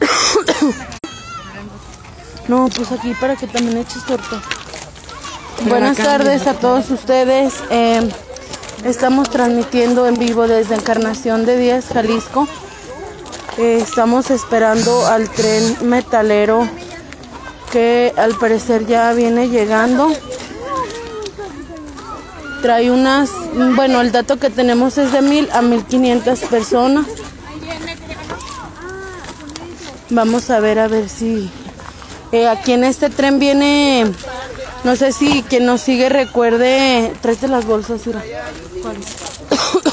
No, pues aquí para que también eches torta. Buenas tardes a todos ustedes. Eh, estamos transmitiendo en vivo desde Encarnación de Díaz, Jalisco. Eh, estamos esperando al tren metalero que al parecer ya viene llegando. Trae unas, bueno, el dato que tenemos es de mil a mil quinientas personas. Vamos a ver, a ver si eh, aquí en este tren viene, no sé si quien nos sigue recuerde, tráete las bolsas, mira.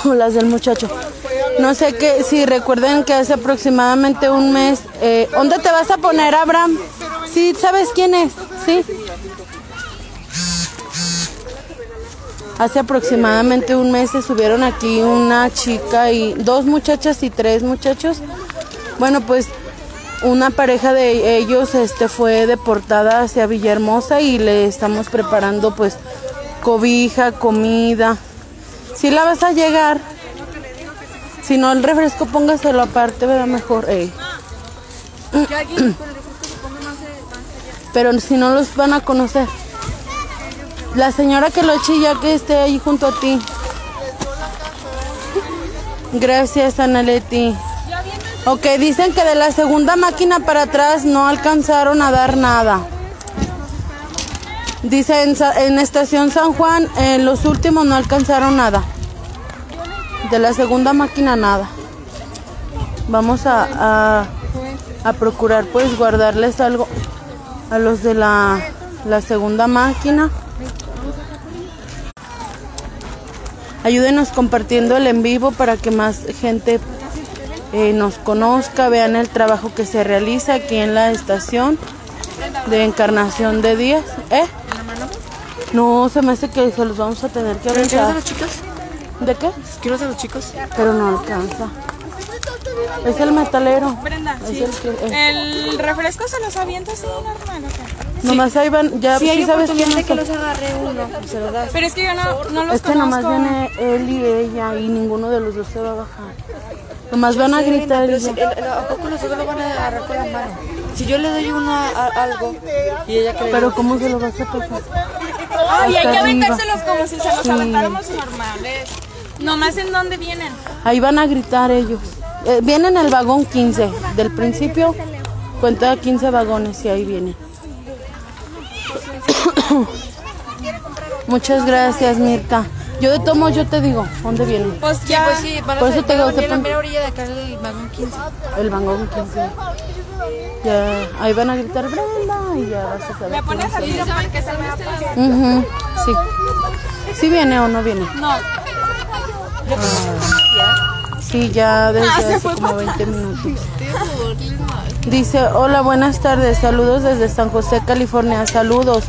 las del muchacho. No sé qué, si recuerden que hace aproximadamente un mes, eh, ¿dónde te vas a poner, Abraham? Sí, ¿sabes quién es? Sí. Hace aproximadamente un mes se subieron aquí una chica y dos muchachas y tres muchachos. Bueno, pues una pareja de ellos este fue deportada hacia Villahermosa y le estamos preparando pues cobija, comida. Si la vas a llegar, si no el refresco póngaselo aparte, verá mejor. Ey. Pero si no los van a conocer. La señora que lo eche ya que esté ahí junto a ti. Gracias, Analeti. Ok, dicen que de la segunda máquina para atrás no alcanzaron a dar nada. Dice en, en Estación San Juan, en los últimos no alcanzaron nada. De la segunda máquina nada. Vamos a, a, procurar pues guardarles algo a los de la, la segunda máquina. Ayúdenos compartiendo el en vivo para que más gente eh, nos conozca, vean el trabajo que se realiza aquí en la estación de Encarnación de Díaz. ¿Eh? No, se me hace que se los vamos a tener que ¿Quieres de aventar. los chicos? ¿De qué? ¿Quieres de los chicos? Pero no alcanza. Es el metalero. Brenda, Es sí. el que- eh. El refresco se los avienta así normal, ¿ok? Nomás ahí van, ya Si hay sí sabes quién es. que los agarre uno, se lo das. Pero es que yo no, no los Es que nomás conozco. viene él y ella y ninguno de los dos se va a bajar. Nomás van a gritar Pero si, el- el- ¿A poco los dos lo van a agarrar con la mano? Si yo le doy uno a, algo y ella le Pero ¿cómo se lo vas a pasar? Ay, hay que aventárselos como si se los Sí. aventáramos normales. Nomás en dónde vienen. Ahí van a gritar ellos. Eh, vienen en el vagón 15. Del principio cuenta 15 vagones y ahí vienen. Muchas gracias, Mirta. Yo de tomo, yo te digo, ¿dónde vienen? Pues ya. Pues sí, van a Por eso te digo, a la mera orilla de acá del vagón 15. El vagón 15. Ya, ahí van a gritar Brenda y ya vas a saber. Me pones al video para que vea fácil. Ujú, Sí. ¿Sí viene o no viene? No. Sí, ya desde Ah, hace como para 20 minutos. Dice, hola, buenas tardes, saludos desde San José, California, saludos.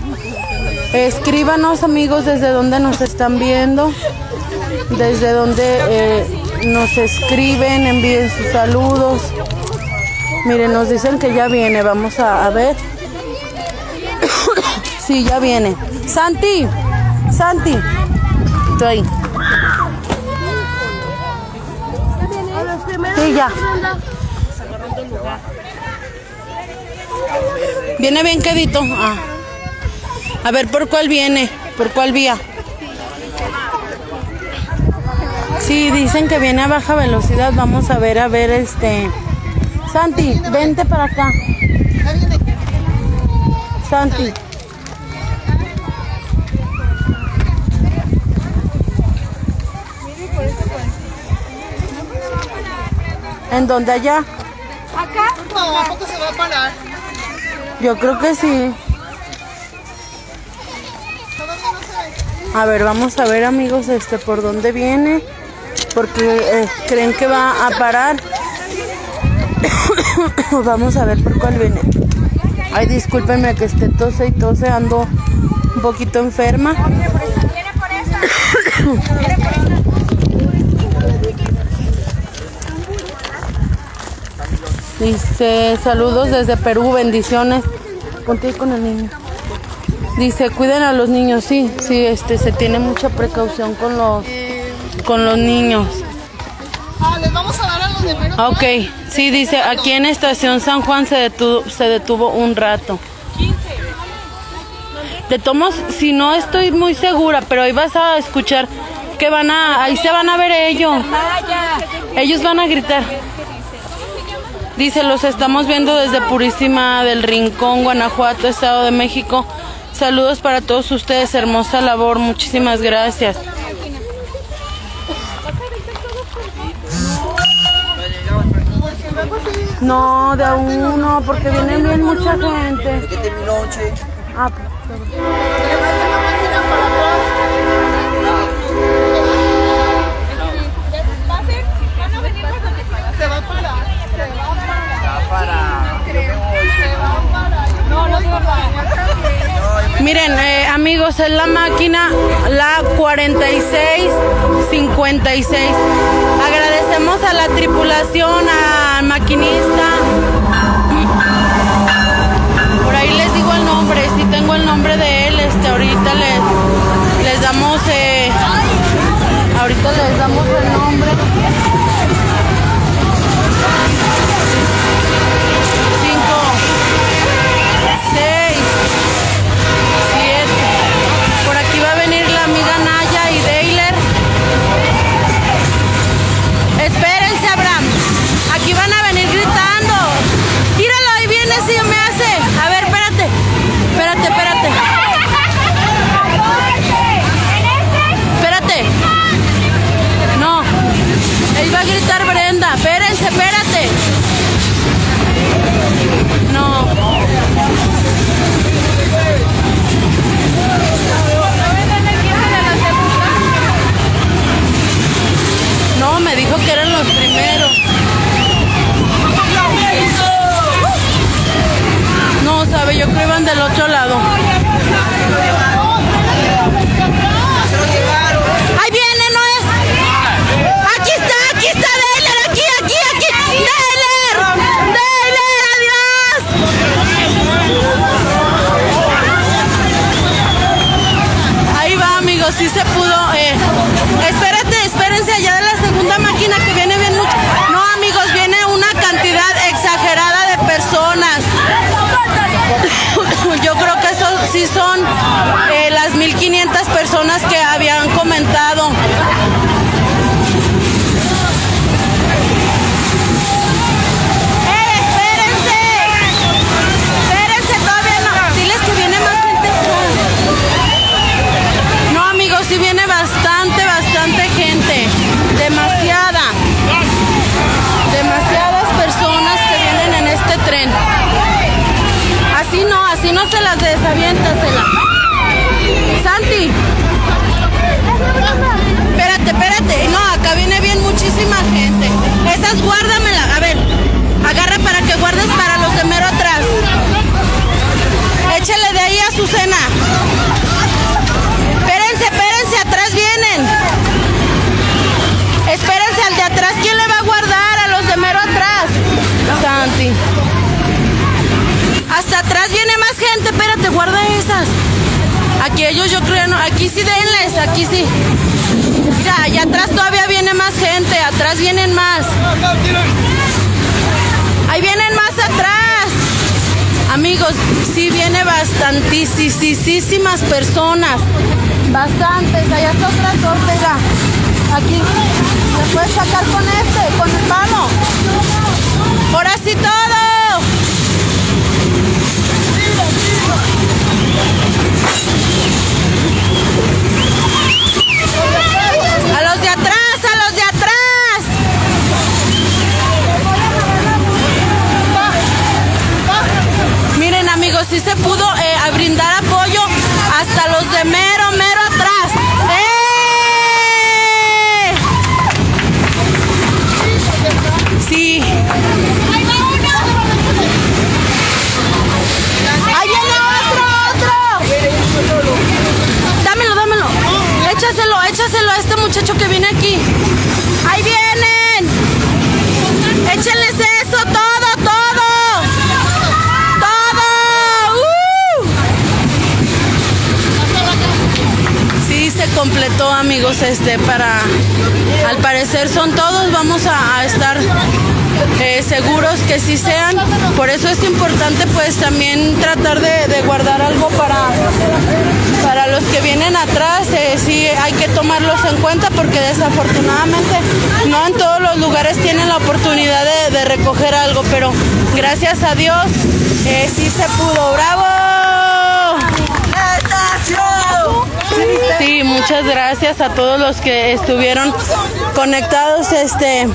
Escríbanos amigos desde donde nos están viendo, desde donde eh, nos escriben, envíen sus saludos. Miren, nos dicen que ya viene, vamos a, ver. Sí, ya viene. Santi, Santi, ahí. Sí, ya. Viene bien quedito. Ah. A ver, ¿por cuál viene? ¿Por cuál vía? Sí, dicen que viene a baja velocidad. Vamos a ver, a ver, este... Santi, vente para acá. Santi. ¿En dónde allá? Acá. Yo creo que sí. A ver, vamos a ver amigos, este, por dónde viene, porque eh, creen que va a parar. vamos a ver por cuál viene. Ay, discúlpenme que esté tose y tose, ando un poquito enferma. Dice, saludos desde Perú, bendiciones. Ponte con el niño. Dice, cuiden a los niños, sí, sí, este, se tiene mucha precaución con los, con los niños. Ah, les vamos a dar a los de menos. Ok, sí, dice, aquí en Estación San Juan se detuvo, se detuvo un rato. De tomos, si no estoy muy segura, pero ahí vas a escuchar que van a, ahí se van a ver ellos. Ellos van a gritar. Dice, los estamos viendo desde Purísima del Rincón, Guanajuato, Estado de México. Saludos para todos ustedes, hermosa labor, muchísimas gracias. No, de a uno, porque viene bien mucha gente. Ah, pues, Miren, eh, amigos, es la máquina, la 4656. Agradecemos a la tripulación, al maquinista. Por ahí les digo el nombre, si tengo el nombre de él, este, ahorita les, les damos, eh, ahorita les damos el nombre. Sí son eh, las 1500 personas que habían comentado. Muchísima gente. Esas guárdamela. A ver, agarra para que guardes para los de mero atrás. Échale de ahí a Azucena. Espérense, espérense, atrás vienen. Espérense al de atrás. ¿Quién le va a guardar a los de mero atrás? Santi. Hasta atrás viene más gente. Espérate, guarda esas. Aquí ellos yo creo no. Aquí sí denles, aquí sí. Mira, allá atrás todavía viene más gente. Atrás vienen más. Ahí vienen más atrás. Amigos, sí viene bastantísimas personas. Bastantes. Allá está otra tortega. Aquí. Se puede sacar con este, con el palo. Ahora sí todo. Atrás, a los de atrás. Miren amigos, sí se pudo completó, amigos, este, para... Al parecer son todos, vamos a, estar eh, seguros que sí sean. Por eso es importante pues también tratar de, guardar algo para, para los que vienen atrás. Eh, sí hay que tomarlos en cuenta porque desafortunadamente no en todos los lugares tienen la oportunidad de, de recoger algo, pero gracias a Dios eh, sí se pudo. ¡Bravo! Sí, muchas gracias a todos los que estuvieron conectados. Este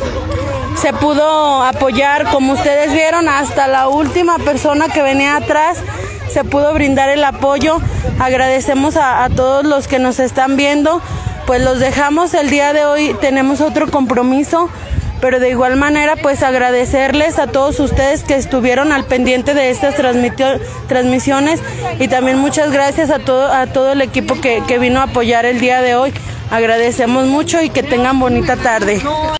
se pudo apoyar, como ustedes vieron, hasta la última persona que venía atrás se pudo brindar el apoyo. Agradecemos a, a todos los que nos están viendo. Pues los dejamos el día de hoy. Tenemos otro compromiso pero de igual manera pues agradecerles a todos ustedes que estuvieron al pendiente de estas transmisiones y también muchas gracias a todo, a todo el equipo que, que vino a apoyar el día de hoy. Agradecemos mucho y que tengan bonita tarde.